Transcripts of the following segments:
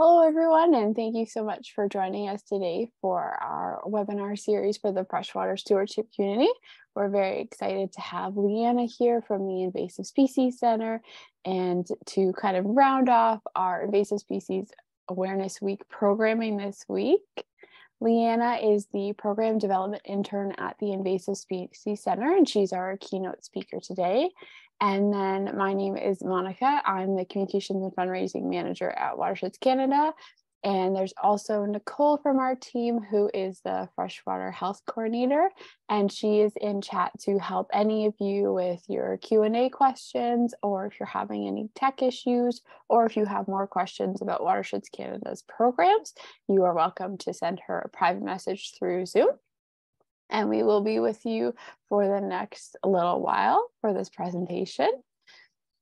Hello, everyone, and thank you so much for joining us today for our webinar series for the Freshwater Stewardship Community. We're very excited to have Liana here from the Invasive Species Center and to kind of round off our Invasive Species Awareness Week programming this week. Liana is the Program Development Intern at the Invasive Species Center, and she's our keynote speaker today. And then my name is Monica. I'm the Communications and Fundraising Manager at Watersheds Canada. And there's also Nicole from our team who is the freshwater health coordinator and she is in chat to help any of you with your Q&A questions or if you're having any tech issues or if you have more questions about Watersheds Canada's programs, you are welcome to send her a private message through Zoom and we will be with you for the next little while for this presentation.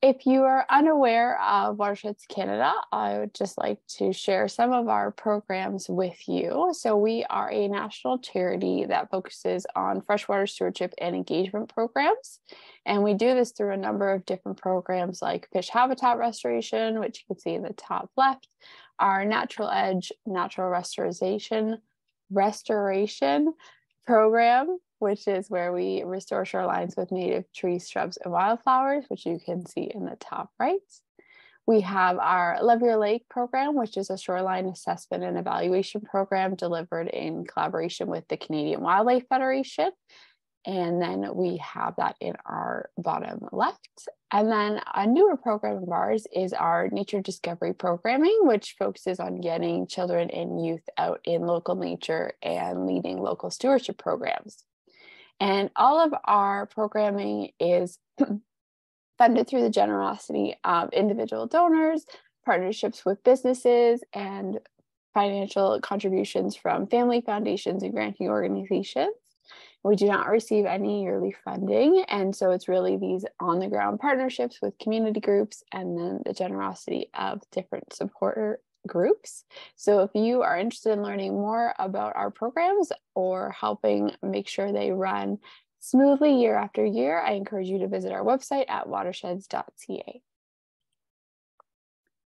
If you are unaware of Watersheds Canada, I would just like to share some of our programs with you. So we are a national charity that focuses on freshwater stewardship and engagement programs. And we do this through a number of different programs like fish habitat restoration, which you can see in the top left, our Natural Edge Natural Restoration, restoration program, which is where we restore shorelines with native trees, shrubs, and wildflowers, which you can see in the top right. We have our Love Your Lake program, which is a shoreline assessment and evaluation program delivered in collaboration with the Canadian Wildlife Federation. And then we have that in our bottom left. And then a newer program of ours is our nature discovery programming, which focuses on getting children and youth out in local nature and leading local stewardship programs. And all of our programming is funded through the generosity of individual donors, partnerships with businesses, and financial contributions from family foundations and granting organizations. We do not receive any yearly funding. And so it's really these on the ground partnerships with community groups and then the generosity of different supporter groups. So if you are interested in learning more about our programs or helping make sure they run smoothly year after year, I encourage you to visit our website at watersheds.ca.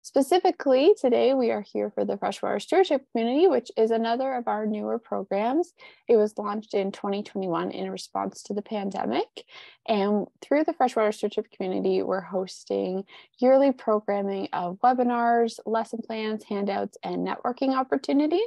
Specifically, today we are here for the Freshwater Stewardship Community, which is another of our newer programs. It was launched in 2021 in response to the pandemic. And through the Freshwater Stewardship Community, we're hosting yearly programming of webinars, lesson plans, handouts, and networking opportunities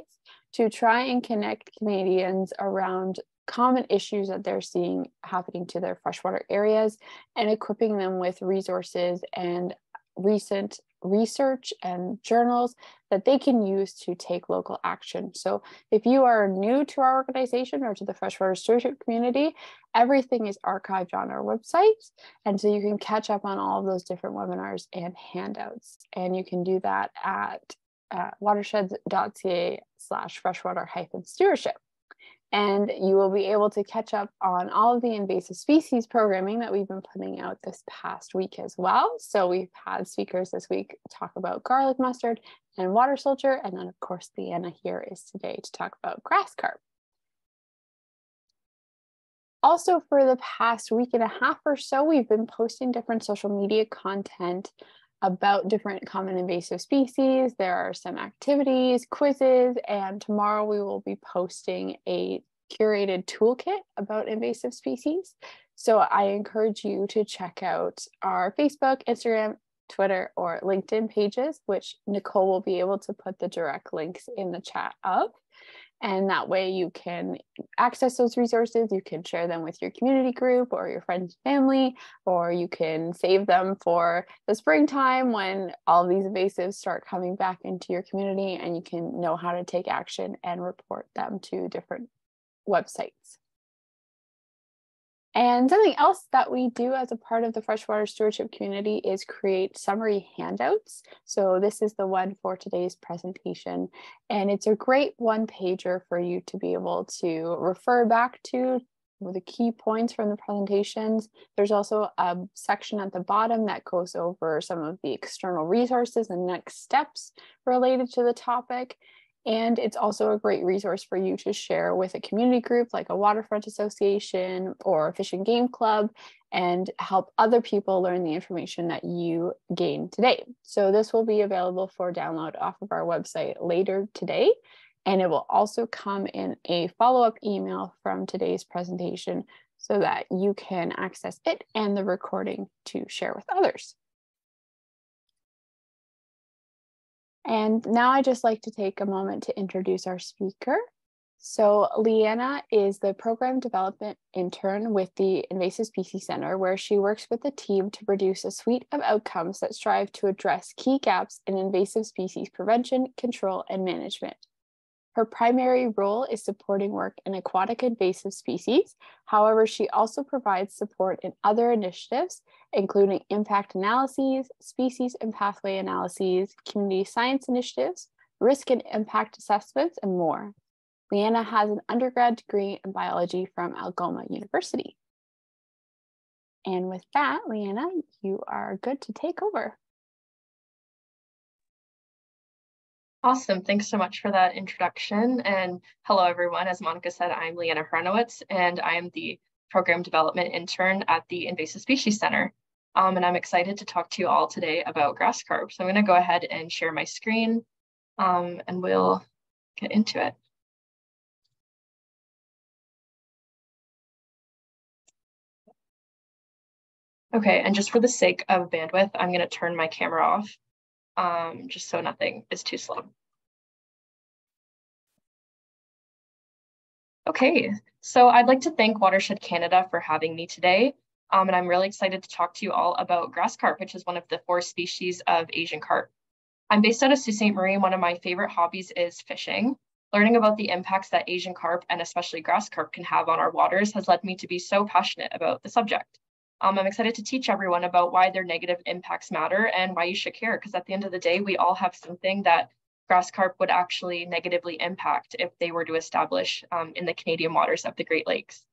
to try and connect Canadians around common issues that they're seeing happening to their freshwater areas and equipping them with resources and recent research and journals that they can use to take local action. So if you are new to our organization or to the freshwater stewardship community, everything is archived on our website. And so you can catch up on all of those different webinars and handouts. And you can do that at uh, watersheds.ca slash freshwater hyphen stewardship and you will be able to catch up on all of the invasive species programming that we've been putting out this past week as well. So we've had speakers this week talk about garlic mustard and water soldier, and then of course Liana here is today to talk about grass carp. Also for the past week and a half or so, we've been posting different social media content about different common invasive species. There are some activities, quizzes, and tomorrow we will be posting a curated toolkit about invasive species. So I encourage you to check out our Facebook, Instagram, Twitter, or LinkedIn pages, which Nicole will be able to put the direct links in the chat of. And that way you can access those resources. You can share them with your community group or your friends and family, or you can save them for the springtime when all these invasives start coming back into your community and you can know how to take action and report them to different websites. And something else that we do as a part of the freshwater stewardship community is create summary handouts. So this is the one for today's presentation. And it's a great one pager for you to be able to refer back to the key points from the presentations. There's also a section at the bottom that goes over some of the external resources and next steps related to the topic. And it's also a great resource for you to share with a community group like a waterfront association or a fish and game club. and help other people learn the information that you gain today. So this will be available for download off of our website later today. And it will also come in a follow-up email from today's presentation so that you can access it and the recording to share with others. And now I just like to take a moment to introduce our speaker. So Liana is the program development intern with the Invasive Species Center, where she works with the team to produce a suite of outcomes that strive to address key gaps in invasive species prevention, control, and management. Her primary role is supporting work in aquatic invasive species. However, she also provides support in other initiatives, including impact analyses, species and pathway analyses, community science initiatives, risk and impact assessments, and more. Liana has an undergrad degree in biology from Algoma University. And with that, Liana, you are good to take over. Awesome. Thanks so much for that introduction. And hello, everyone. As Monica said, I'm Liana Hryniewicz, and I am the Program Development Intern at the Invasive Species Center. Um, and I'm excited to talk to you all today about grass carp. So I'm going to go ahead and share my screen, um, and we'll get into it. Okay, and just for the sake of bandwidth, I'm going to turn my camera off um, just so nothing is too slow. Okay, so I'd like to thank Watershed Canada for having me today. Um, and I'm really excited to talk to you all about grass carp, which is one of the four species of Asian carp. I'm based out of Sault Ste. Marie, and one of my favorite hobbies is fishing. Learning about the impacts that Asian carp and especially grass carp can have on our waters has led me to be so passionate about the subject. Um, I'm excited to teach everyone about why their negative impacts matter and why you should care, because at the end of the day, we all have something that grass carp would actually negatively impact if they were to establish um, in the Canadian waters of the Great Lakes.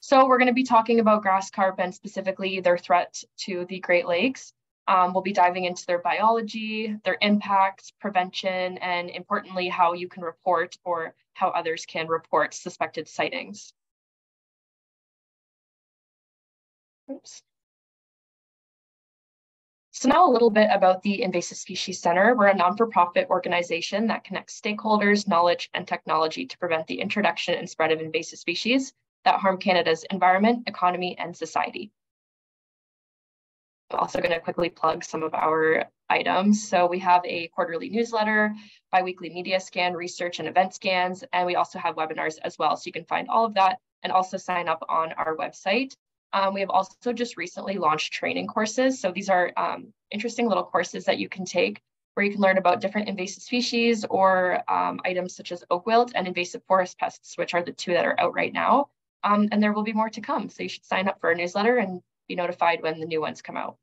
So we're going to be talking about grass carp and specifically their threat to the Great Lakes. Um, we'll be diving into their biology, their impacts, prevention, and importantly, how you can report or how others can report suspected sightings. Oops. So now a little bit about the Invasive Species Center. We're a non-for-profit organization that connects stakeholders, knowledge, and technology to prevent the introduction and spread of invasive species that harm Canada's environment, economy, and society. I'm also going to quickly plug some of our items. So we have a quarterly newsletter, biweekly media scan, research and event scans, and we also have webinars as well. So you can find all of that and also sign up on our website. Um, we have also just recently launched training courses. So these are um, interesting little courses that you can take where you can learn about different invasive species or um, items such as oak wilt and invasive forest pests, which are the two that are out right now. Um, and there will be more to come. So you should sign up for our newsletter and be notified when the new ones come out.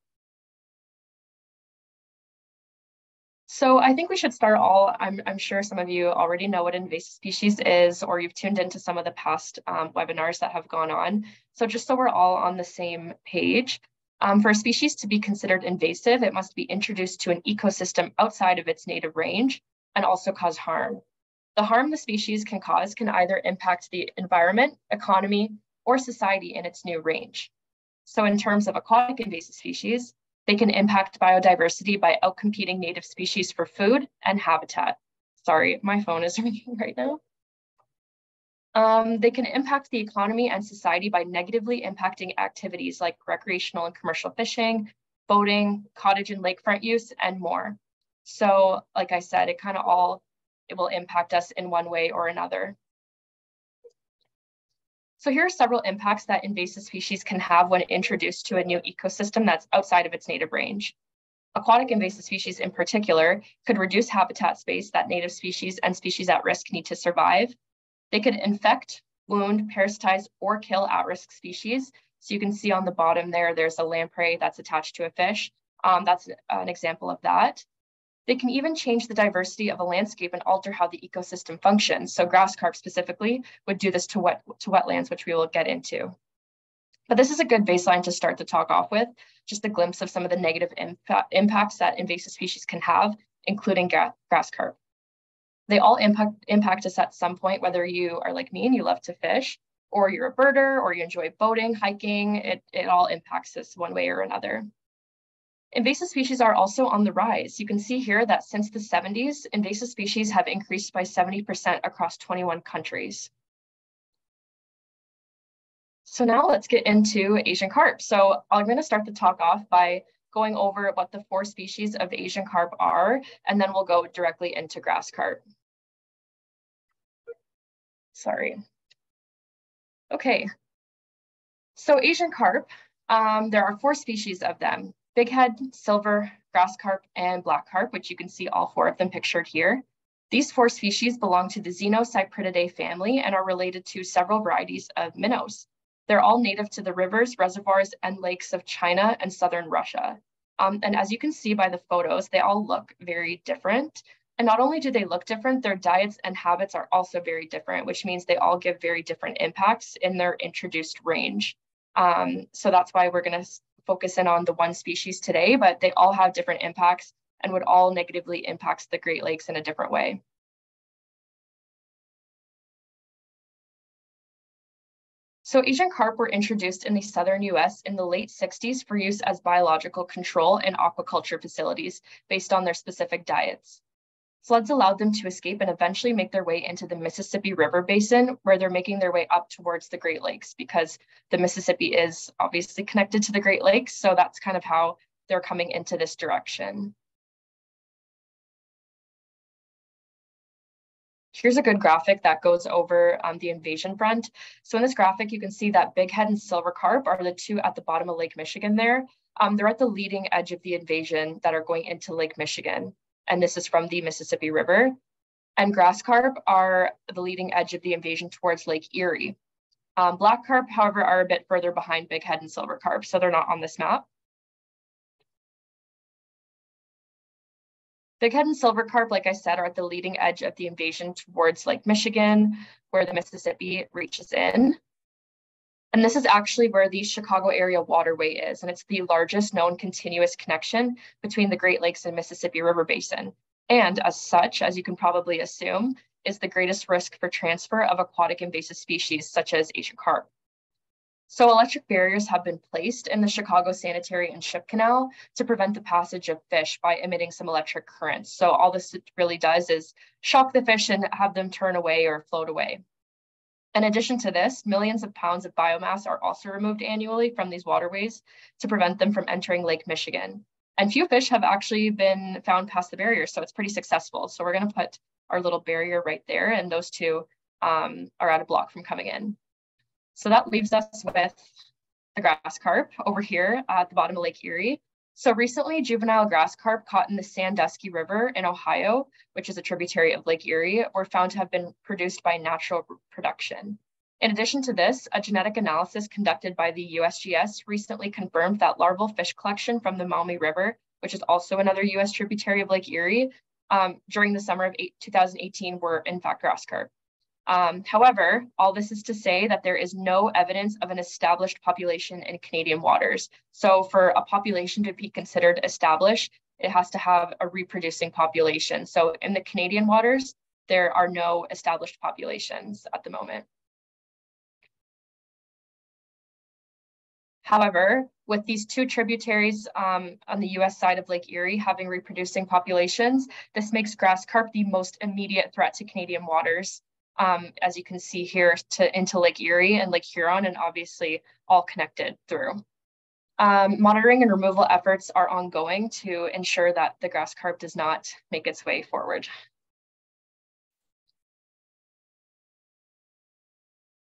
So I think we should start all, I'm, I'm sure some of you already know what invasive species is, or you've tuned into some of the past um, webinars that have gone on. So just so we're all on the same page, um, for a species to be considered invasive, it must be introduced to an ecosystem outside of its native range and also cause harm. The harm the species can cause can either impact the environment, economy, or society in its new range. So in terms of aquatic invasive species, they can impact biodiversity by outcompeting native species for food and habitat. Sorry, my phone is ringing right now. Um, they can impact the economy and society by negatively impacting activities like recreational and commercial fishing, boating, cottage and lakefront use, and more. So, like I said, it kind of all, it will impact us in one way or another. So here are several impacts that invasive species can have when introduced to a new ecosystem that's outside of its native range. Aquatic invasive species in particular could reduce habitat space that native species and species at risk need to survive. They could infect, wound, parasitize, or kill at-risk species. So you can see on the bottom there, there's a lamprey that's attached to a fish. Um, that's an example of that. They can even change the diversity of a landscape and alter how the ecosystem functions. So grass carp specifically would do this to, wet, to wetlands, which we will get into. But this is a good baseline to start to talk off with, just a glimpse of some of the negative impact, impacts that invasive species can have, including gra grass carp. They all impact, impact us at some point, whether you are like me and you love to fish, or you're a birder, or you enjoy boating, hiking, it, it all impacts us one way or another. Invasive species are also on the rise. You can see here that since the 70s, invasive species have increased by 70% across 21 countries. So now let's get into Asian carp. So I'm gonna start the talk off by going over what the four species of Asian carp are, and then we'll go directly into grass carp. Sorry. Okay, so Asian carp, um, there are four species of them, bighead, silver, grass carp, and black carp, which you can see all four of them pictured here. These four species belong to the Xenocypridae family and are related to several varieties of minnows. They're all native to the rivers, reservoirs, and lakes of China and southern Russia. Um, and as you can see by the photos, they all look very different. And not only do they look different, their diets and habits are also very different, which means they all give very different impacts in their introduced range. Um, so that's why we're going to focus in on the one species today, but they all have different impacts and would all negatively impact the Great Lakes in a different way. So Asian carp were introduced in the southern US in the late 60s for use as biological control in aquaculture facilities based on their specific diets. Floods allowed them to escape and eventually make their way into the Mississippi River Basin, where they're making their way up towards the Great Lakes because the Mississippi is obviously connected to the Great Lakes. So that's kind of how they're coming into this direction. Here's a good graphic that goes over um, the invasion front. So in this graphic, you can see that bighead and silver carp are the two at the bottom of Lake Michigan there. Um, they're at the leading edge of the invasion that are going into Lake Michigan. And this is from the Mississippi River. And grass carp are the leading edge of the invasion towards Lake Erie. Um, black carp, however, are a bit further behind bighead and silver carp, so they're not on this map. Bighead and silver carp, like I said, are at the leading edge of the invasion towards Lake Michigan, where the Mississippi reaches in. And this is actually where the Chicago area waterway is, and it's the largest known continuous connection between the Great Lakes and Mississippi River Basin. And as such, as you can probably assume, is the greatest risk for transfer of aquatic invasive species such as Asian carp. So electric barriers have been placed in the Chicago sanitary and ship canal to prevent the passage of fish by emitting some electric currents. So all this really does is shock the fish and have them turn away or float away. In addition to this, millions of pounds of biomass are also removed annually from these waterways to prevent them from entering Lake Michigan. And few fish have actually been found past the barrier, so it's pretty successful. So we're gonna put our little barrier right there and those two um, are at a block from coming in. So that leaves us with the grass carp over here at the bottom of Lake Erie. So recently, juvenile grass carp caught in the Sandusky River in Ohio, which is a tributary of Lake Erie, were found to have been produced by natural production. In addition to this, a genetic analysis conducted by the USGS recently confirmed that larval fish collection from the Maumee River, which is also another US tributary of Lake Erie, um, during the summer of eight, 2018 were in fact grass carp. Um, however, all this is to say that there is no evidence of an established population in Canadian waters. So for a population to be considered established, it has to have a reproducing population. So in the Canadian waters, there are no established populations at the moment. However, with these two tributaries um, on the US side of Lake Erie having reproducing populations, this makes grass carp the most immediate threat to Canadian waters um, as you can see here, to into Lake Erie and Lake Huron, and obviously all connected through. Um, monitoring and removal efforts are ongoing to ensure that the grass carp does not make its way forward.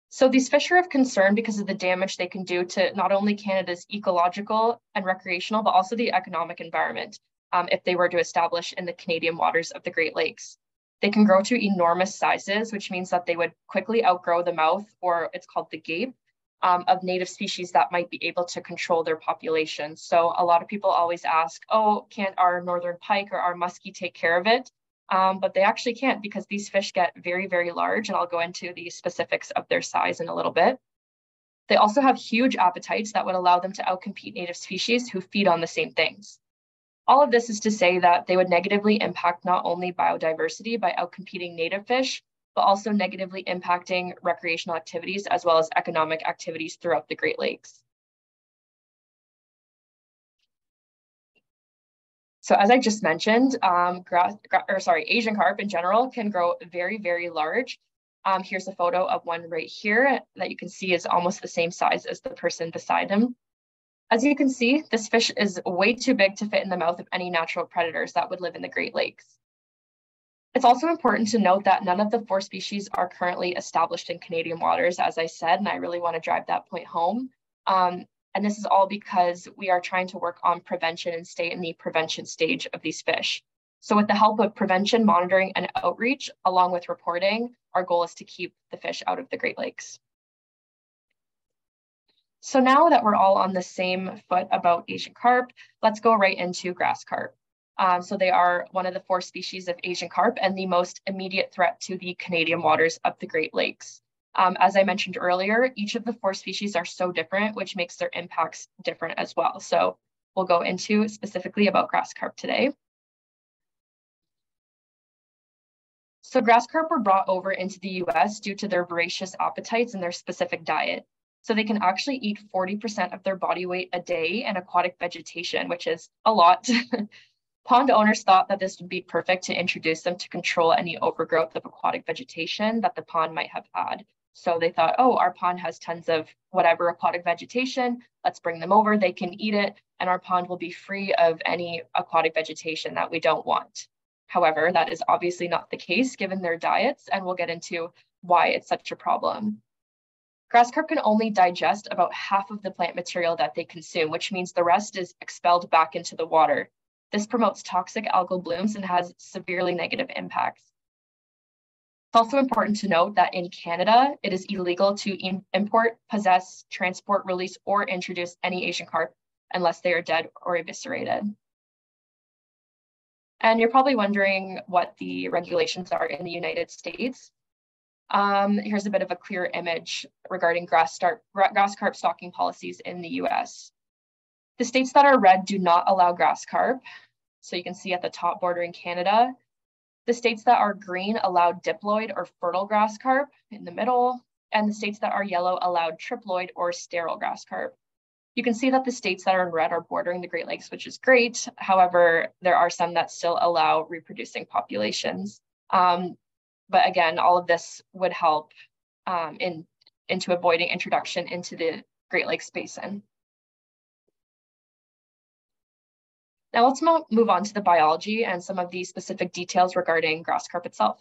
So these fish are of concern because of the damage they can do to not only Canada's ecological and recreational, but also the economic environment um, if they were to establish in the Canadian waters of the Great Lakes. They can grow to enormous sizes, which means that they would quickly outgrow the mouth, or it's called the gape, um, of native species that might be able to control their population. So a lot of people always ask, oh, can't our northern pike or our muskie take care of it? Um, but they actually can't because these fish get very, very large, and I'll go into the specifics of their size in a little bit. They also have huge appetites that would allow them to outcompete native species who feed on the same things. All of this is to say that they would negatively impact not only biodiversity by outcompeting native fish, but also negatively impacting recreational activities as well as economic activities throughout the Great Lakes. So as I just mentioned, um, or sorry, Asian carp in general can grow very, very large. Um, here's a photo of one right here that you can see is almost the same size as the person beside him. As you can see, this fish is way too big to fit in the mouth of any natural predators that would live in the Great Lakes. It's also important to note that none of the four species are currently established in Canadian waters, as I said, and I really want to drive that point home. Um, and this is all because we are trying to work on prevention and stay in the prevention stage of these fish. So with the help of prevention, monitoring, and outreach, along with reporting, our goal is to keep the fish out of the Great Lakes. So now that we're all on the same foot about Asian carp, let's go right into grass carp. Um, so they are one of the four species of Asian carp and the most immediate threat to the Canadian waters of the Great Lakes. Um, as I mentioned earlier, each of the four species are so different, which makes their impacts different as well. So we'll go into specifically about grass carp today. So grass carp were brought over into the US due to their voracious appetites and their specific diet. So they can mm-hmm. actually eat 40% of their body weight a day in aquatic vegetation, which is a lot. Pond owners thought that this would be perfect to introduce them to control any overgrowth of aquatic vegetation that the pond might have had. So they thought, oh, our pond has tons of whatever aquatic vegetation. Let's bring them over. They can eat it, and our pond will be free of any aquatic vegetation that we don't want. However, that is obviously not the case given their diets, and we'll get into why it's such a problem. Grass carp can only digest about half of the plant material that they consume, which means the rest is expelled back into the water. This promotes toxic algal blooms and has severely negative impacts. It's also important to note that in Canada, it is illegal to import, possess, transport, release, or introduce any Asian carp unless they are dead or eviscerated. And you're probably wondering what the regulations are in the United States. Um, here's a bit of a clear image regarding grass, start, grass carp stocking policies in the US. The states that are red do not allow grass carp. So you can see at the top border in Canada, the states that are green allow diploid or fertile grass carp in the middle, and the states that are yellow allow triploid or sterile grass carp. You can see that the states that are in red are bordering the Great Lakes, which is great. However, there are some that still allow reproducing populations. Um, but again, all of this would help um, in, into avoiding introduction into the Great Lakes Basin. Now let's mo move on to the biology and some of the specific details regarding grass carp itself.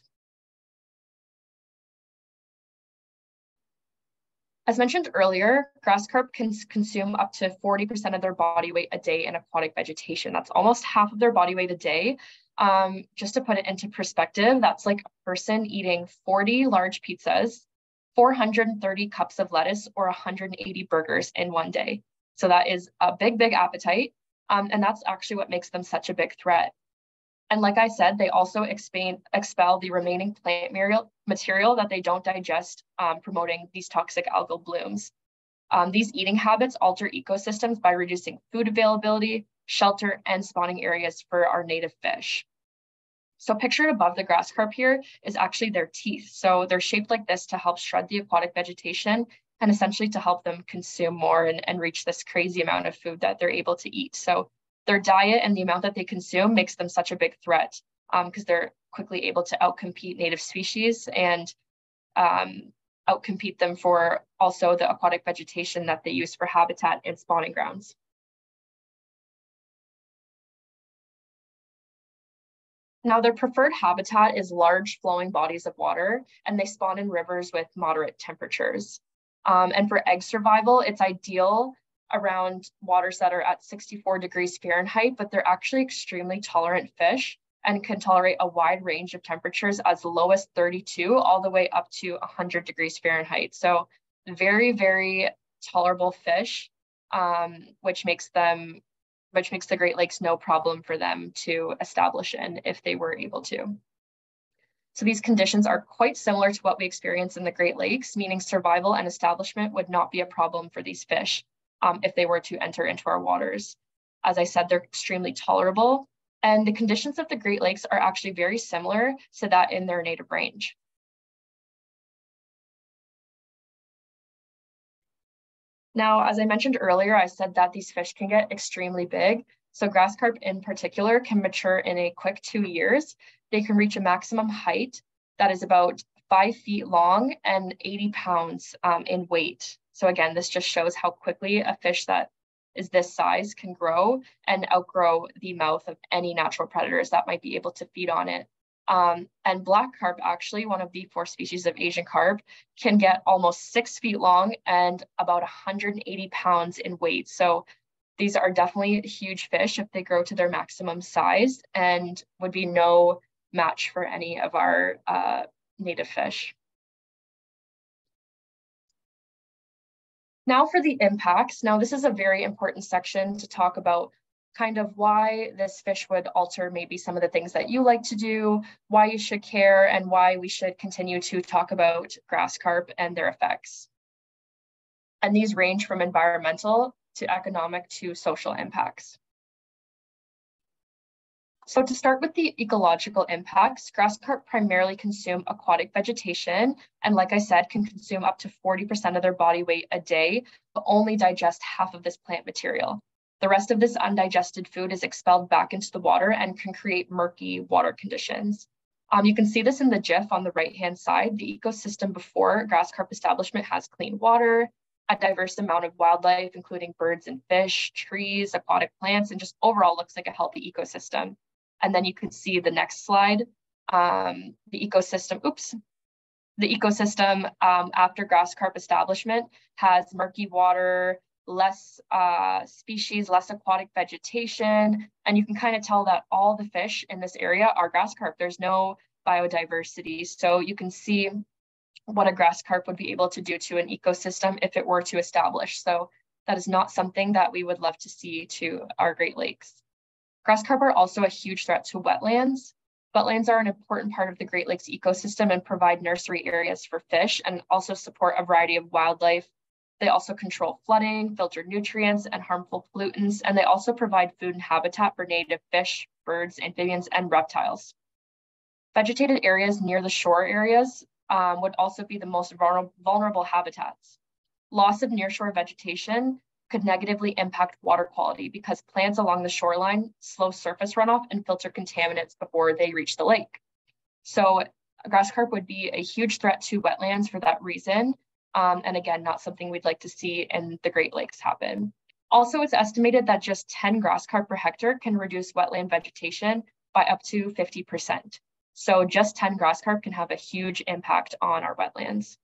As mentioned earlier, grass carp can consume up to 40% of their body weight a day in aquatic vegetation. That's almost half of their body weight a day. Um, just to put it into perspective, that's like a person eating 40 large pizzas, 430 cups of lettuce, or 180 burgers in one day. So that is a big, big appetite. Um, and that's actually what makes them such a big threat. And like I said, they also expand, expel the remaining plant material that they don't digest, um, promoting these toxic algal blooms. Um, these eating habits alter ecosystems by reducing food availability, shelter, and spawning areas for our native fish. So pictured above the grass carp here is actually their teeth. So they're shaped like this to help shred the aquatic vegetation and essentially to help them consume more and, and reach this crazy amount of food that they're able to eat. So their diet and the amount that they consume makes them such a big threat because um, they're quickly able to outcompete native species and um, outcompete them for also the aquatic vegetation that they use for habitat and spawning grounds. Now, their preferred habitat is large flowing bodies of water, and they spawn in rivers with moderate temperatures. Um, and for egg survival, it's ideal around waters that are at 64 degrees Fahrenheit, but they're actually extremely tolerant fish and can tolerate a wide range of temperatures as low as 32 all the way up to 100 degrees Fahrenheit. So very, very tolerable fish, um, which makes them, which makes the Great Lakes no problem for them to establish in if they were able to. So these conditions are quite similar to what we experience in the Great Lakes, meaning survival and establishment would not be a problem for these fish um, if they were to enter into our waters. As I said, they're extremely tolerable, and the conditions of the Great Lakes are actually very similar to that in their native range. Now, as I mentioned earlier, I said that these fish can get extremely big. So grass carp in particular can mature in a quick two years. They can reach a maximum height that is about five feet long and 80 pounds um, in weight. So again, this just shows how quickly a fish that is this size can grow and outgrow the mouth of any natural predators that might be able to feed on it. Um, and black carp, actually, one of the four species of Asian carp, can get almost six feet long and about 180 pounds in weight. So these are definitely huge fish if they grow to their maximum size and would be no match for any of our uh, native fish. Now for the impacts. Now this is a very important section to talk about kind of why this fish would alter maybe some of the things that you like to do, why you should care, and why we should continue to talk about grass carp and their effects. And these range from environmental to economic to social impacts. So to start with the ecological impacts, grass carp primarily consume aquatic vegetation, and like I said, can consume up to 40% of their body weight a day, but only digest half of this plant material. The rest of this undigested food is expelled back into the water and can create murky water conditions. Um, you can see this in the GIF on the right-hand side. The ecosystem before grass carp establishment has clean water, a diverse amount of wildlife, including birds and fish, trees, aquatic plants, and just overall looks like a healthy ecosystem. And then you can see the next slide, um, the ecosystem, oops, the ecosystem um, after grass carp establishment has murky water, less uh, species, less aquatic vegetation. And you can kind of tell that all the fish in this area are grass carp. There's no biodiversity. So you can see what a grass carp would be able to do to an ecosystem if it were to establish. So that is not something that we would love to see to our Great Lakes. Grass carp are also a huge threat to wetlands. Wetlands are an important part of the Great Lakes ecosystem and provide nursery areas for fish and also support a variety of wildlife they also control flooding, filter nutrients and harmful pollutants, and they also provide food and habitat for native fish, birds, amphibians, and reptiles. Vegetated areas near the shore areas um, would also be the most vulnerable habitats. Loss of nearshore vegetation could negatively impact water quality because plants along the shoreline slow surface runoff and filter contaminants before they reach the lake. So grass carp would be a huge threat to wetlands for that reason, um, and again, not something we'd like to see in the Great Lakes happen. Also, it's estimated that just 10 grass carp per hectare can reduce wetland vegetation by up to 50%. So just 10 grass carp can have a huge impact on our wetlands.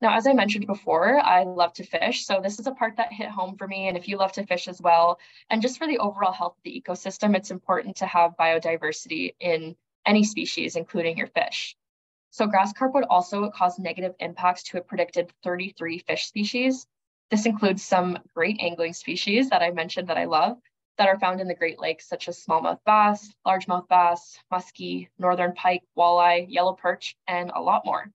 Now, as I mentioned before, I love to fish. So this is a part that hit home for me. And if you love to fish as well, and just for the overall health of the ecosystem, it's important to have biodiversity in any species, including your fish. So grass carp would also cause negative impacts to a predicted 33 fish species. This includes some great angling species that I mentioned that I love that are found in the Great Lakes, such as smallmouth bass, largemouth bass, muskie, northern pike, walleye, yellow perch, and a lot more.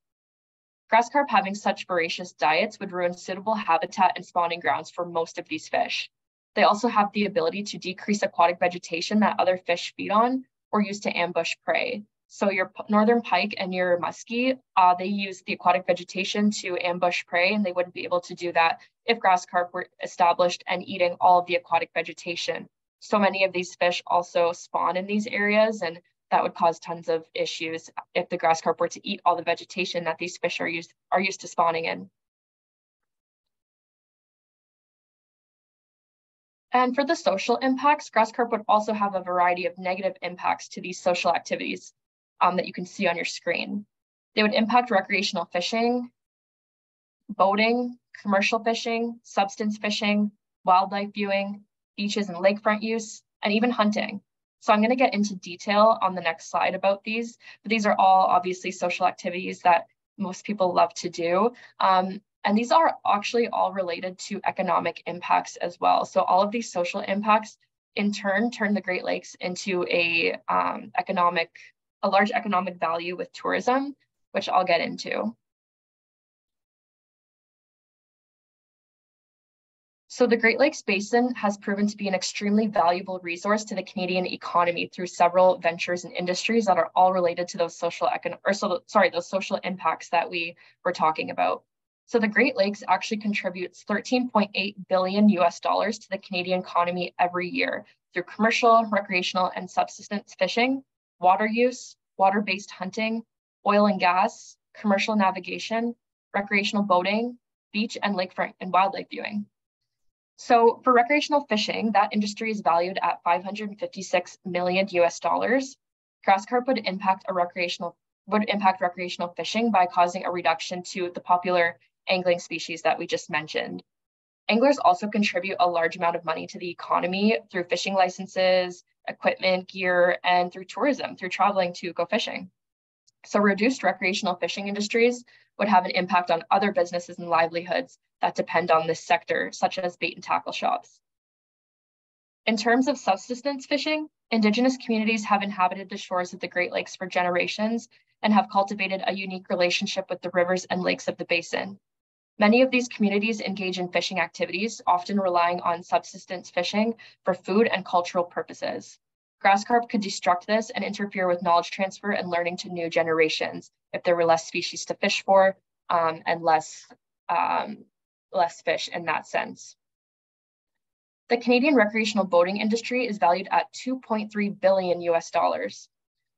Grass carp having such voracious diets would ruin suitable habitat and spawning grounds for most of these fish. They also have the ability to decrease aquatic vegetation that other fish feed on or use to ambush prey. So your northern pike and your muskie, uh, they use the aquatic vegetation to ambush prey, and they wouldn't be able to do that if grass carp were established and eating all of the aquatic vegetation. So many of these fish also spawn in these areas, and that would cause tons of issues if the grass carp were to eat all the vegetation that these fish are used are used to spawning in. And for the social impacts, grass carp would also have a variety of negative impacts to these social activities um, that you can see on your screen. They would impact recreational fishing, boating, commercial fishing, substance fishing, wildlife viewing, beaches and lakefront use, and even hunting. So I'm going to get into detail on the next slide about these, but these are all obviously social activities that most people love to do. Um, and these are actually all related to economic impacts as well. So all of these social impacts in turn turn the Great Lakes into a um, economic a large economic value with tourism, which I'll get into. So the Great Lakes Basin has proven to be an extremely valuable resource to the Canadian economy through several ventures and industries that are all related to those social or so, sorry, those social impacts that we were talking about. So the Great Lakes actually contributes 13.8 billion US dollars to the Canadian economy every year through commercial, recreational, and subsistence fishing, water use, water-based hunting, oil and gas, commercial navigation, recreational boating, beach and lakefront and wildlife viewing. So for recreational fishing, that industry is valued at 556 million US dollars. Grass carp would impact a recreational would impact recreational fishing by causing a reduction to the popular angling species that we just mentioned. Anglers also contribute a large amount of money to the economy through fishing licenses, equipment, gear, and through tourism, through traveling to go fishing. So reduced recreational fishing industries would have an impact on other businesses and livelihoods that depend on this sector, such as bait and tackle shops. In terms of subsistence fishing, Indigenous communities have inhabited the shores of the Great Lakes for generations and have cultivated a unique relationship with the rivers and lakes of the basin. Many of these communities engage in fishing activities, often relying on subsistence fishing for food and cultural purposes. Grass carp could destruct this and interfere with knowledge transfer and learning to new generations if there were less species to fish for um, and less, um, less fish in that sense. The Canadian recreational boating industry is valued at 2.3 billion US dollars.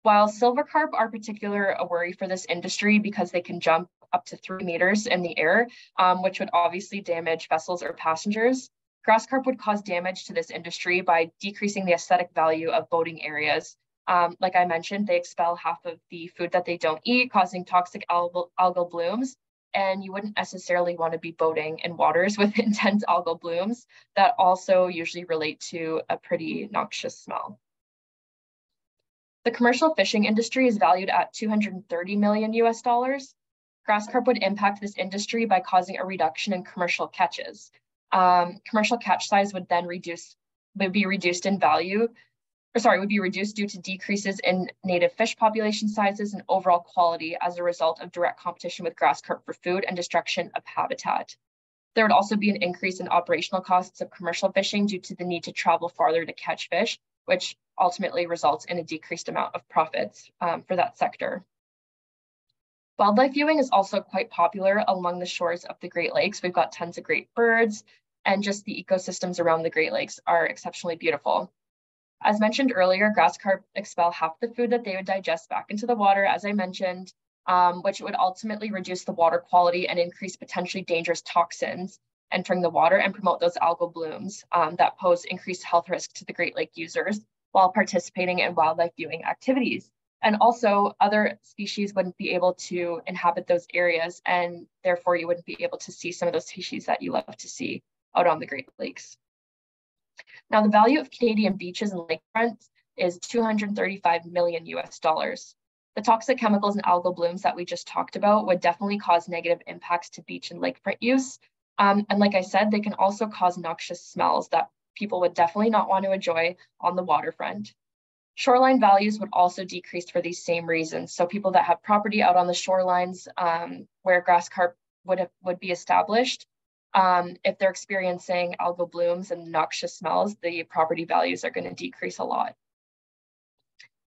While silver carp are particular a worry for this industry because they can jump up to three meters in the air, um, which would obviously damage vessels or passengers. Grass carp would cause damage to this industry by decreasing the aesthetic value of boating areas. Um, like I mentioned, they expel half of the food that they don't eat, causing toxic algal, algal blooms. And you wouldn't necessarily want to be boating in waters with intense algal blooms that also usually relate to a pretty noxious smell. The commercial fishing industry is valued at 230 million US dollars, Grass carp would impact this industry by causing a reduction in commercial catches. Um, commercial catch size would then reduce, would be reduced in value, or sorry, would be reduced due to decreases in native fish population sizes and overall quality as a result of direct competition with grass carp for food and destruction of habitat. There would also be an increase in operational costs of commercial fishing due to the need to travel farther to catch fish, which ultimately results in a decreased amount of profits um, for that sector. Wildlife viewing is also quite popular along the shores of the Great Lakes. We've got tons of great birds and just the ecosystems around the Great Lakes are exceptionally beautiful. As mentioned earlier, grass carp expel half the food that they would digest back into the water, as I mentioned, um, which would ultimately reduce the water quality and increase potentially dangerous toxins entering the water and promote those algal blooms um, that pose increased health risk to the Great Lake users while participating in wildlife viewing activities. And also other species wouldn't be able to inhabit those areas and therefore you wouldn't be able to see some of those species that you love to see out on the Great Lakes. Now the value of Canadian beaches and lakefronts is 235 million US dollars. The toxic chemicals and algal blooms that we just talked about would definitely cause negative impacts to beach and lakefront use. Um, and like I said, they can also cause noxious smells that people would definitely not want to enjoy on the waterfront. Shoreline values would also decrease for these same reasons. So people that have property out on the shorelines um, where grass carp would, have, would be established, um, if they're experiencing algal blooms and noxious smells, the property values are going to decrease a lot.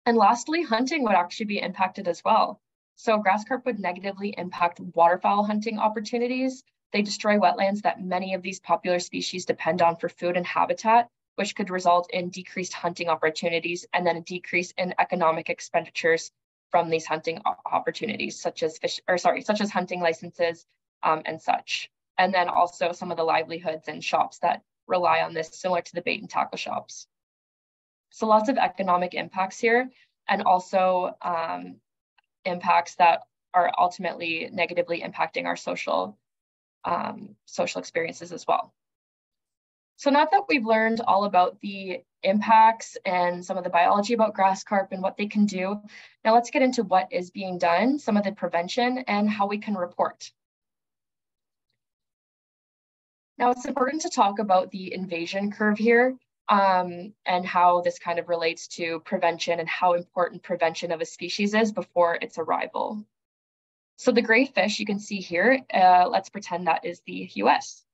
And lastly, hunting would actually be impacted as well. So grass carp would negatively impact waterfowl hunting opportunities. They destroy wetlands that many of these popular species depend on for food and habitat, which could result in decreased hunting opportunities and then a decrease in economic expenditures from these hunting opportunities, such as fish, or sorry, such as hunting licenses um, and such. And then also some of the livelihoods and shops that rely on this, similar to the bait and tackle shops. So lots of economic impacts here, and also um, impacts that are ultimately negatively impacting our social um, social experiences as well. So now that we've learned all about the impacts and some of the biology about grass carp and what they can do, now let's get into what is being done, some of the prevention and how we can report. Now it's important to talk about the invasion curve here um, and how this kind of relates to prevention and how important prevention of a species is before its arrival. So the gray fish you can see here, uh, let's pretend that is the US.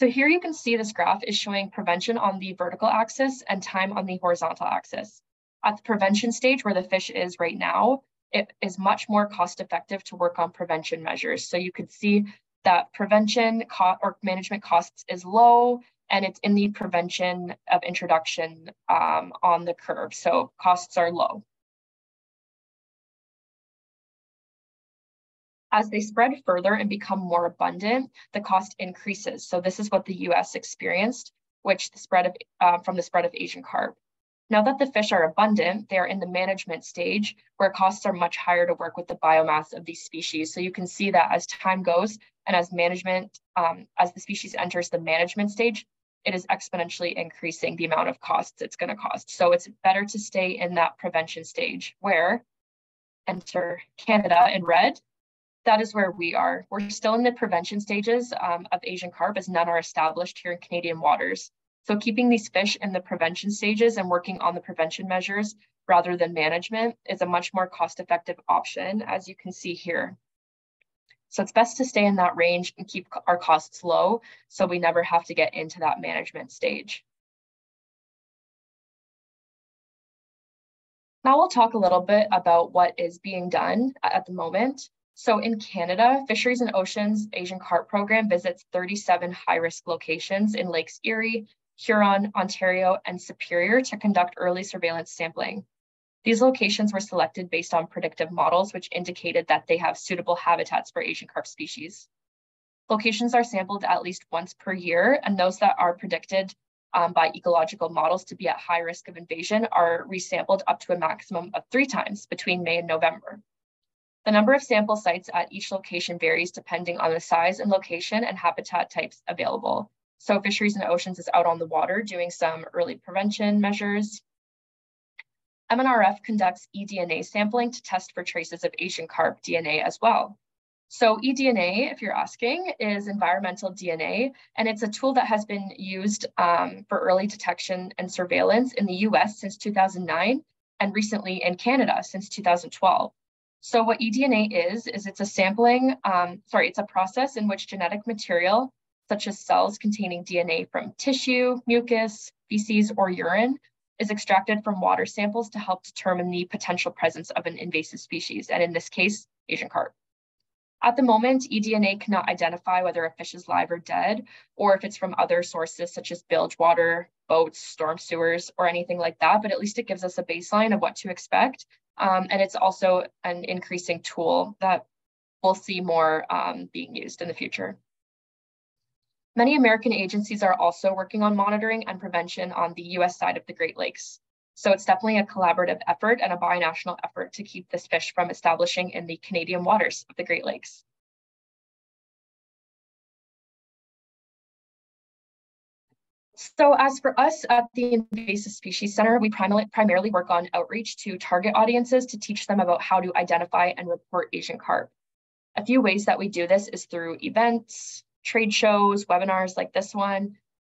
So here you can see this graph is showing prevention on the vertical axis and time on the horizontal axis. At the prevention stage where the fish is right now, it is much more cost effective to work on prevention measures. So you could see that prevention or management costs is low and it's in the prevention of introduction um, on the curve. So costs are low. As they spread further and become more abundant, the cost increases. So this is what the US experienced, which the spread of uh, from the spread of Asian carp. Now that the fish are abundant, they are in the management stage where costs are much higher to work with the biomass of these species. So you can see that as time goes and as management, um, as the species enters the management stage, it is exponentially increasing the amount of costs it's going to cost. So it's better to stay in that prevention stage where enter Canada in red. That is where we are. We're still in the prevention stages um, of Asian carp as none are established here in Canadian waters. So keeping these fish in the prevention stages and working on the prevention measures rather than management is a much more cost-effective option, as you can see here. So it's best to stay in that range and keep our costs low so we never have to get into that management stage. Now we'll talk a little bit about what is being done at the moment. So in Canada, Fisheries and Oceans Asian Carp Program visits 37 high-risk locations in Lakes Erie, Huron, Ontario, and Superior to conduct early surveillance sampling. These locations were selected based on predictive models, which indicated that they have suitable habitats for Asian carp species. Locations are sampled at least once per year, and those that are predicted um, by ecological models to be at high risk of invasion are resampled up to a maximum of three times between May and November. The number of sample sites at each location varies depending on the size and location and habitat types available. So Fisheries and Oceans is out on the water doing some early prevention measures. MNRF conducts eDNA sampling to test for traces of Asian carp DNA as well. So eDNA, if you're asking, is environmental DNA, and it's a tool that has been used um, for early detection and surveillance in the US since 2009 and recently in Canada since 2012. So what eDNA is, is it's a sampling, um, sorry, it's a process in which genetic material such as cells containing DNA from tissue, mucus, feces, or urine, is extracted from water samples to help determine the potential presence of an invasive species, and in this case, Asian carp. At the moment, eDNA cannot identify whether a fish is live or dead, or if it's from other sources such as bilge water, boats, storm sewers, or anything like that, but at least it gives us a baseline of what to expect. Um, and it's also an increasing tool that we'll see more um, being used in the future. Many American agencies are also working on monitoring and prevention on the US side of the Great Lakes. So it's definitely a collaborative effort and a binational effort to keep this fish from establishing in the Canadian waters of the Great Lakes. So as for us at the Invasive Species Center, we primarily, primarily work on outreach to target audiences to teach them about how to identify and report Asian carp. A few ways that we do this is through events, trade shows, webinars like this one,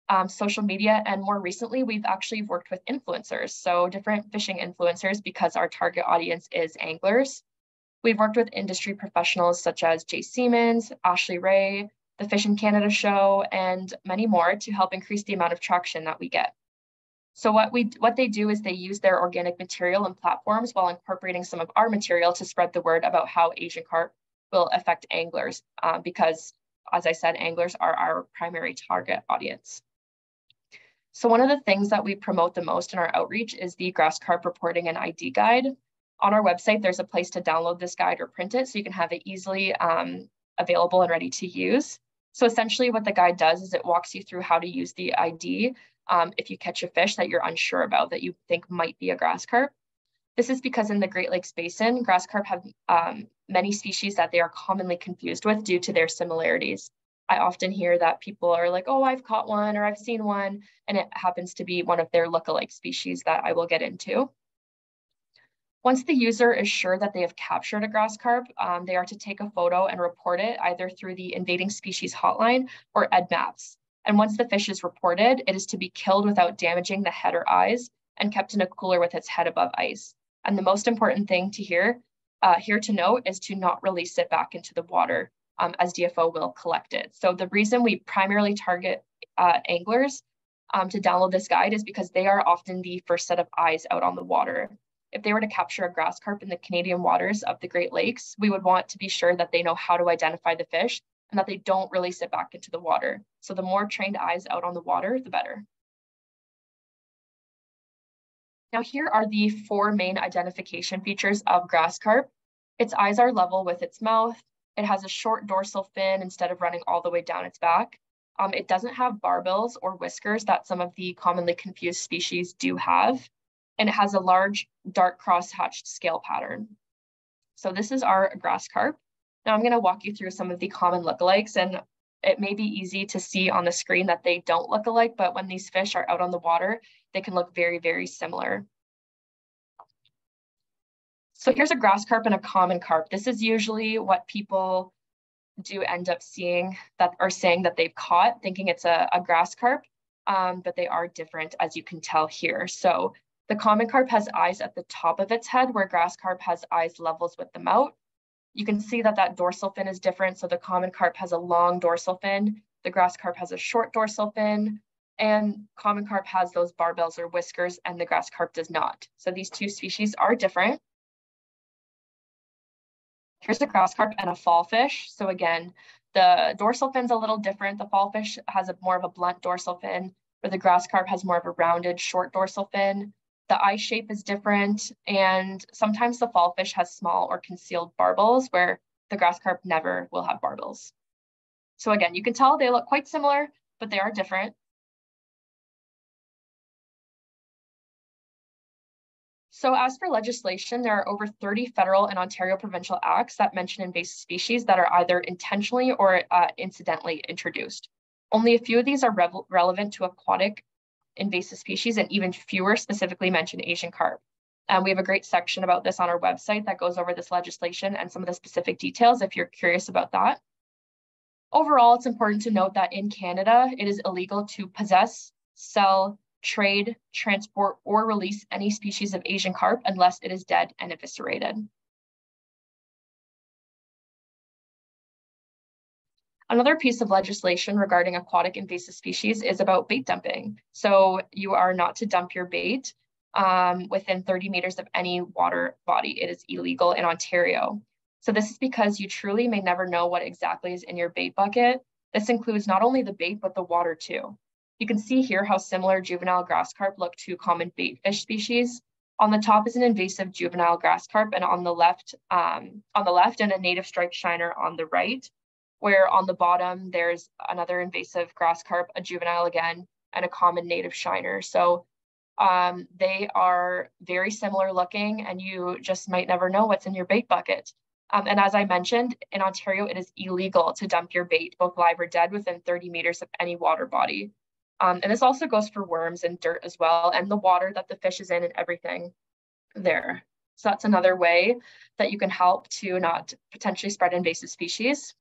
um, social media, and more recently, we've actually worked with influencers. So different fishing influencers because our target audience is anglers. We've worked with industry professionals such as Jay Siemens, Ashley Rae, the Fish'n Canada show, and many more to help increase the amount of traction that we get. So what we what they do is they use their organic material and platforms while incorporating some of our material to spread the word about how Asian carp will affect anglers um, because as I said, anglers are our primary target audience. So one of the things that we promote the most in our outreach is the grass carp reporting and ID guide. On our website, there's a place to download this guide or print it so you can have it easily um, available and ready to use. So essentially what the guide does is it walks you through how to use the ID um, if you catch a fish that you're unsure about that you think might be a grass carp. This is because in the Great Lakes Basin, grass carp have um, many species that they are commonly confused with due to their similarities. I often hear that people are like, oh, I've caught one or I've seen one, and it happens to be one of their look-alike species that I will get into. Once the user is sure that they have captured a grass carp, um, they are to take a photo and report it either through the invading species hotline or EDDMapS. And once the fish is reported, it is to be killed without damaging the head or eyes and kept in a cooler with its head above ice. And the most important thing to hear uh, here to note is to not release it back into the water um, as DFO will collect it. So the reason we primarily target uh, anglers um, to download this guide is because they are often the first set of eyes out on the water. If they were to capture a grass carp in the Canadian waters of the Great Lakes, we would want to be sure that they know how to identify the fish and that they don't release it back into the water. So the more trained eyes out on the water, the better. Now here are the four main identification features of grass carp. Its eyes are level with its mouth. It has a short dorsal fin instead of running all the way down its back. Um, it doesn't have barbels or whiskers that some of the commonly confused species do have. And it has a large dark cross-hatched scale pattern. So this is our grass carp. Now I'm gonna walk you through some of the common lookalikes and it may be easy to see on the screen that they don't look alike, but when these fish are out on the water, they can look very, very similar. So here's a grass carp and a common carp. This is usually what people do end up seeing that are saying that they've caught, thinking it's a, a grass carp, um, but they are different as you can tell here. So the common carp has eyes at the top of its head where grass carp has eyes levels with the mouth. You can see that that dorsal fin is different. So the common carp has a long dorsal fin. The grass carp has a short dorsal fin and common carp has those barbels or whiskers and the grass carp does not. So these two species are different. Here's a grass carp and a fall fish. So again, the dorsal fin's a little different. The fall fish has a more of a blunt dorsal fin, where the grass carp has more of a rounded, short dorsal fin. The eye shape is different, and sometimes the fall fish has small or concealed barbels, where the grass carp never will have barbels. So again, you can tell they look quite similar, but they are different. So as for legislation, there are over 30 federal and Ontario provincial acts that mention invasive species that are either intentionally or uh, incidentally introduced. Only a few of these are re relevant to aquatic invasive species and even fewer specifically mention Asian carp. Um, we have a great section about this on our website that goes over this legislation and some of the specific details if you're curious about that. Overall, it's important to note that in Canada, it is illegal to possess, sell, trade, transport, or release any species of Asian carp unless it is dead and eviscerated. Another piece of legislation regarding aquatic invasive species is about bait dumping. So you are not to dump your bait um, within 30 meters of any water body. It is illegal in Ontario. So this is because you truly may never know what exactly is in your bait bucket. This includes not only the bait, but the water too. You can see here how similar juvenile grass carp look to common baitfish species. On the top is an invasive juvenile grass carp, and on the left, um, on the left, and a native striped shiner on the right. Where on the bottom there's another invasive grass carp, a juvenile again, and a common native shiner. So um, they are very similar looking, and you just might never know what's in your bait bucket. Um, and as I mentioned, in Ontario, it is illegal to dump your bait, both live or dead, within 30 meters of any water body. Um, and this also goes for worms and dirt as well, and the water that the fish is in and everything there. So that's another way that you can help to not potentially spread invasive species.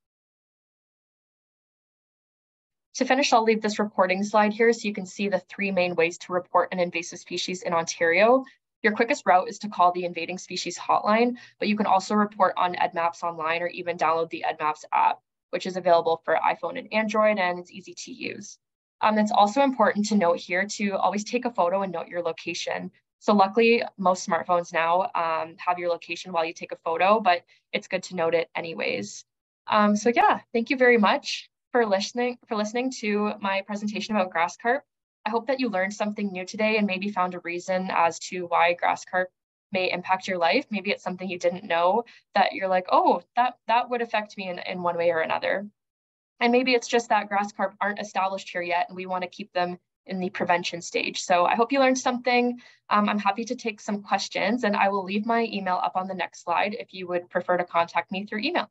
To finish, I'll leave this reporting slide here so you can see the three main ways to report an invasive species in Ontario. Your quickest route is to call the invading species hotline, but you can also report on EDDMapS online or even download the EDDMapS app, which is available for iPhone and Android and it's easy to use. Um, it's also important to note here to always take a photo and note your location. So luckily, most smartphones now um, have your location while you take a photo, but it's good to note it anyways. Um, so yeah, thank you very much for listening for listening to my presentation about grass carp. I hope that you learned something new today and maybe found a reason as to why grass carp may impact your life. Maybe it's something you didn't know that you're like, oh, that that would affect me in, in one way or another. And maybe it's just that grass carp aren't established here yet and we want to keep them in the prevention stage. So I hope you learned something. Um, I'm happy to take some questions and I will leave my email up on the next slide if you would prefer to contact me through email.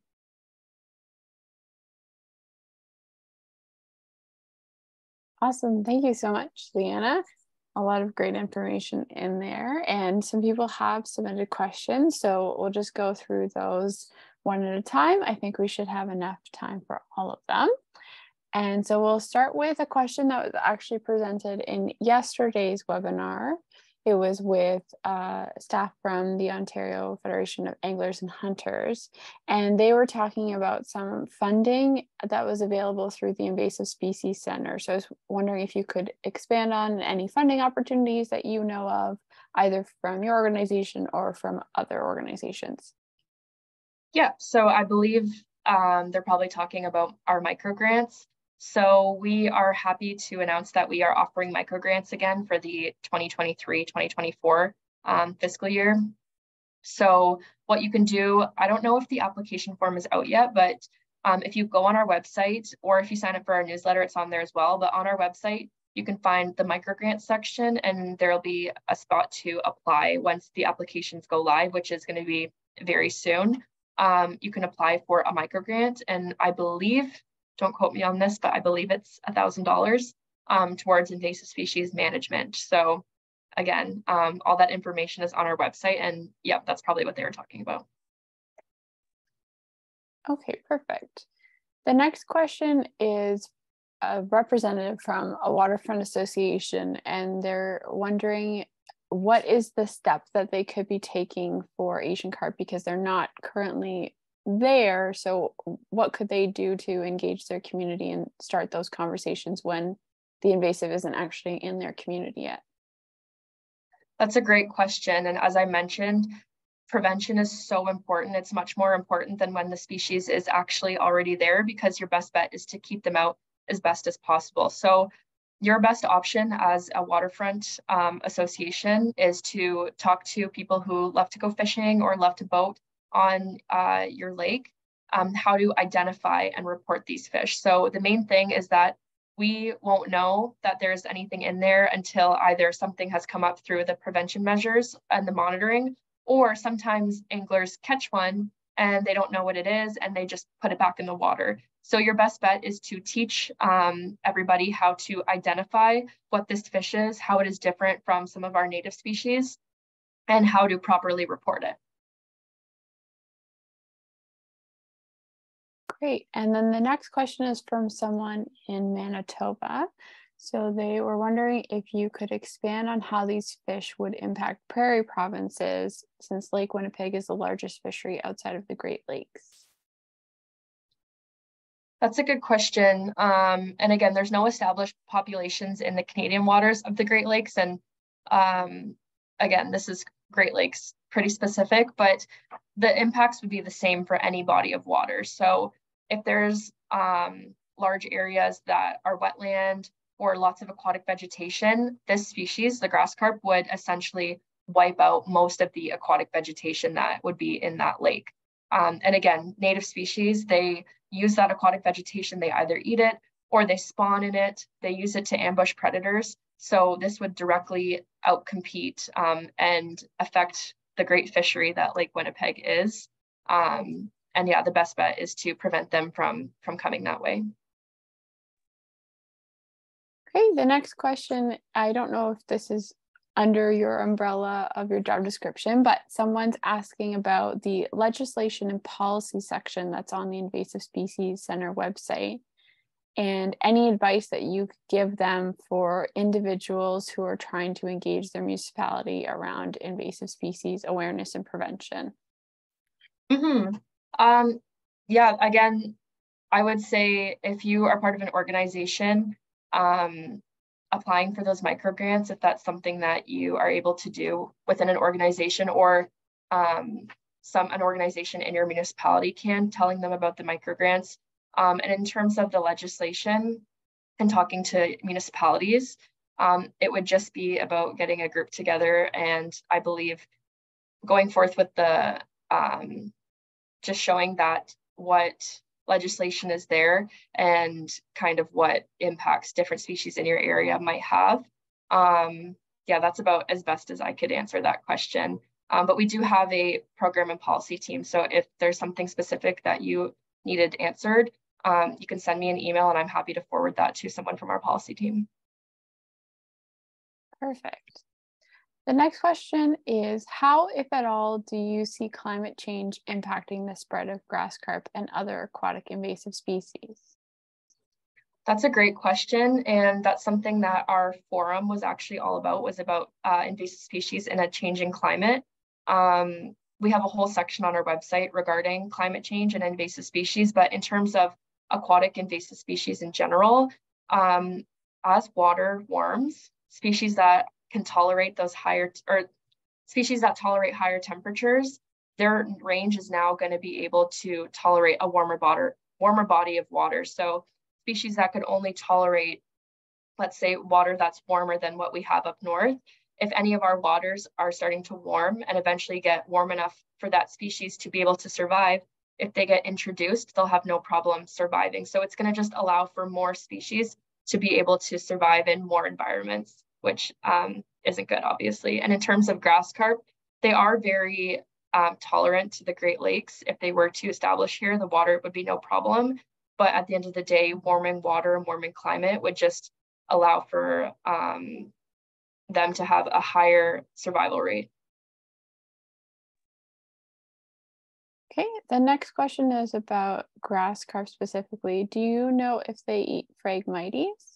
Awesome. Thank you so much, Liana. A lot of great information in there. And some people have submitted questions. So we'll just go through those one at a time. I think we should have enough time for all of them. And so we'll start with a question that was actually presented in yesterday's webinar. It was with uh, staff from the Ontario Federation of Anglers and Hunters, and they were talking about some funding that was available through the Invasive Species Center. So I was wondering if you could expand on any funding opportunities that you know of, either from your organization or from other organizations. Yeah, so I believe um, they're probably talking about our microgrants. So we are happy to announce that we are offering microgrants again for the 2023-2024 um, fiscal year. So what you can do, I don't know if the application form is out yet, but um, if you go on our website or if you sign up for our newsletter, it's on there as well. But on our website, you can find the microgrant section and there'll be a spot to apply once the applications go live, which is going to be very soon. Um, you can apply for a microgrant and I believe, don't quote me on this, but I believe it's a $1,000 um, towards invasive species management. So again, um, all that information is on our website and yep, that's probably what they were talking about. Okay, perfect. The next question is a representative from a waterfront association, and they're wondering what is the step that they could be taking for Asian carp because they're not currently there. So, what could they do to engage their community and start those conversations when the invasive isn't actually in their community yet? That's a great question. And as I mentioned, prevention is so important. It's much more important than when the species is actually already there because your best bet is to keep them out as best as possible. So your best option as a waterfront um, association is to talk to people who love to go fishing or love to boat on uh, your lake, um, how to identify and report these fish. So the main thing is that we won't know that there's anything in there until either something has come up through the prevention measures and the monitoring, or sometimes anglers catch one and they don't know what it is and they just put it back in the water. So your best bet is to teach um, everybody how to identify what this fish is, how it is different from some of our native species, and how to properly report it. Great. And then the next question is from someone in Manitoba. So they were wondering if you could expand on how these fish would impact prairie provinces since Lake Winnipeg is the largest fishery outside of the Great Lakes. That's a good question. Um, and again, there's no established populations in the Canadian waters of the Great Lakes. And um, again, this is Great Lakes pretty specific, but the impacts would be the same for any body of water. So if there's um, large areas that are wetland or lots of aquatic vegetation, this species, the grass carp, would essentially wipe out most of the aquatic vegetation that would be in that lake. Um, and again, native species, they use that aquatic vegetation, they either eat it or they spawn in it. They use it to ambush predators. So this would directly outcompete um, and affect the great fishery that Lake Winnipeg is. Um, and yeah, the best bet is to prevent them from, from coming that way. Okay, the next question, I don't know if this is under your umbrella of your job description, but someone's asking about the legislation and policy section that's on the Invasive Species Center website and any advice that you could give them for individuals who are trying to engage their municipality around invasive species awareness and prevention. Mm-hmm. Um, yeah, again, I would say if you are part of an organization, um, applying for those micro grants if that's something that you are able to do within an organization or um, some an organization in your municipality can telling them about the micro grants. Um, and in terms of the legislation and talking to municipalities um, it would just be about getting a group together and i believe going forth with the um, just showing that what legislation is there and kind of what impacts different species in your area might have. Um, yeah, that's about as best as I could answer that question. Um, but we do have a program and policy team. So if there's something specific that you needed answered, um, you can send me an email and I'm happy to forward that to someone from our policy team. Perfect. The next question is How, if at all, do you see climate change impacting the spread of grass carp and other aquatic invasive species? That's a great question. And that's something that our forum was actually all about, was about uh, invasive species in a changing climate. Um, we have a whole section on our website regarding climate change and invasive species, but in terms of aquatic invasive species in general, um, as water warms, species that can tolerate those higher or species that tolerate higher temperatures, their range is now going to be able to tolerate a warmer water, warmer body of water. So species that could only tolerate, let's say, water that's warmer than what we have up north. If any of our waters are starting to warm and eventually get warm enough for that species to be able to survive, if they get introduced, they'll have no problem surviving. So it's going to just allow for more species to be able to survive in more environments, which um, isn't good, obviously. And in terms of grass carp, they are very um, tolerant to the Great Lakes. If they were to establish here, the water would be no problem. But at the end of the day, warming water and warming climate would just allow for um, them to have a higher survival rate. Okay, the next question is about grass carp specifically. Do you know if they eat Phragmites?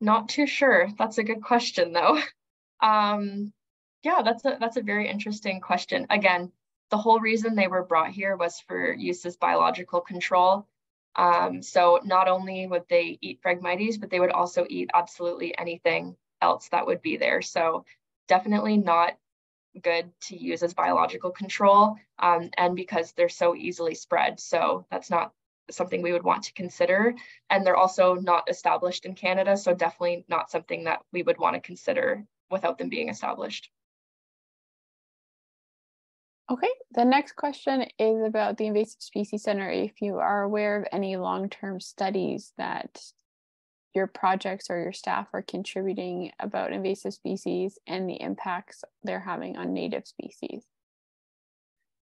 Not too sure. That's a good question though. Um, yeah, that's a that's a very interesting question. Again, the whole reason they were brought here was for use as biological control. Um, so not only would they eat Phragmites, but they would also eat absolutely anything else that would be there. So definitely not good to use as biological control um, and because they're so easily spread. So that's not something we would want to consider. And they're also not established in Canada. So definitely not something that we would want to consider without them being established. Okay, the next question is about the Invasive Species Center. If you are aware of any long-term studies that your projects or your staff are contributing about invasive species and the impacts they're having on native species?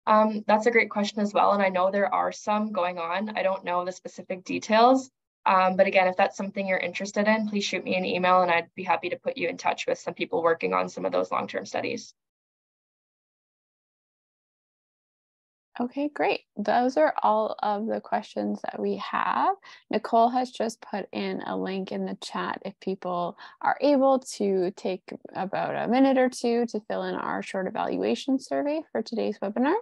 Um, that's a great question as well. And I know there are some going on. I don't know the specific details. Um, but again, if that's something you're interested in, please shoot me an email and I'd be happy to put you in touch with some people working on some of those long-term studies. Okay, great. Those are all of the questions that we have. Nicole has just put in a link in the chat if people are able to take about a minute or two to fill in our short evaluation survey for today's webinar.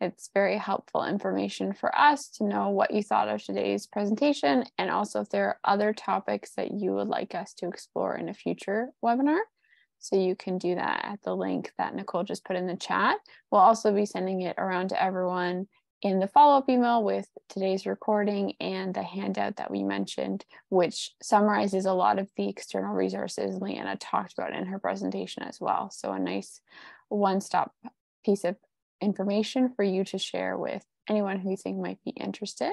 It's very helpful information for us to know what you thought of today's presentation and also if there are other topics that you would like us to explore in a future webinar. So you can do that at the link that Nicole just put in the chat. We'll also be sending it around to everyone in the follow-up email with today's recording and the handout that we mentioned, which summarizes a lot of the external resources Liana talked about in her presentation as well. So a nice one-stop piece of information for you to share with anyone who you think might be interested.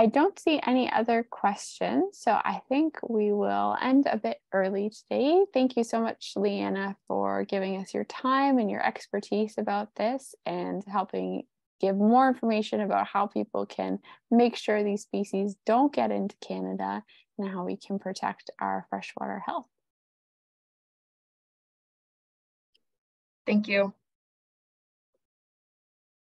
I don't see any other questions, so I think we will end a bit early today. Thank you so much, Liana, for giving us your time and your expertise about this and helping give more information about how people can make sure these species don't get into Canada and how we can protect our freshwater health. Thank you.